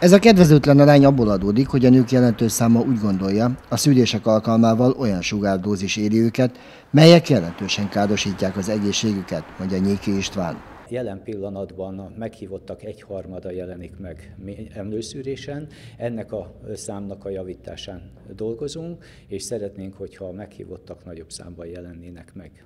Ez a kedvezőtlen arány abból adódik, hogy a nők jelentős száma úgy gondolja, a szülések alkalmával olyan sugárdózis éri őket, melyek jelentősen károsítják az egészségüket, mondja Nyéki István. Jelen pillanatban a meghívottak egyharmada jelenik meg emlőszűrésen. Ennek a számnak a javításán dolgozunk, és szeretnénk, hogyha a meghívottak nagyobb számban jelennének meg.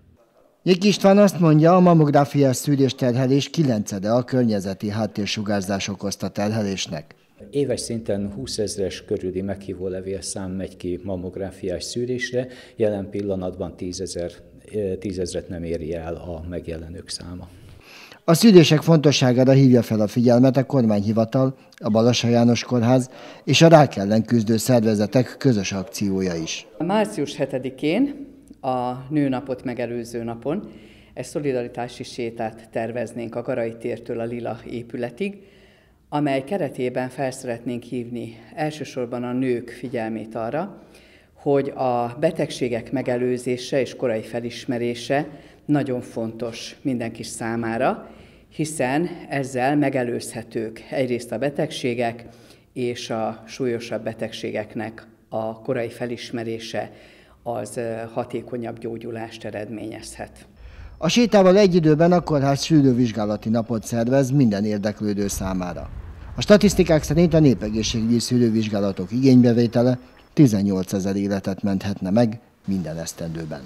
Jék István azt mondja, a mamográfiás szűrés terhelés kilencede a környezeti háttérsugárzás okozta terhelésnek. Éves szinten 20 ezres körüli meghívó levélszám megy ki mamográfiás szűrésre, jelen pillanatban 10, ezer, 10 ezret nem éri el a megjelenők száma. A szűrések fontosságára hívja fel a figyelmet a kormányhivatal, a Balassa János Kórház és a rák ellen küzdő szervezetek közös akciója is. A március 7-én, a nőnapot megelőző napon, egy szolidaritási sétát terveznénk a Garai tértől a Lila épületig, amely keretében felszeretnénk hívni elsősorban a nők figyelmét arra, hogy a betegségek megelőzése és korai felismerése nagyon fontos mindenki számára, hiszen ezzel megelőzhetők egyrészt a betegségek és a súlyosabb betegségeknek a korai felismerése az hatékonyabb gyógyulást eredményezhet. A sétával egy időben a kórház szűrővizsgálati napot szervez minden érdeklődő számára. A statisztikák szerint a népegészségügyi szűrővizsgálatok igénybevétele 18 ezer életet menthetne meg minden esztendőben.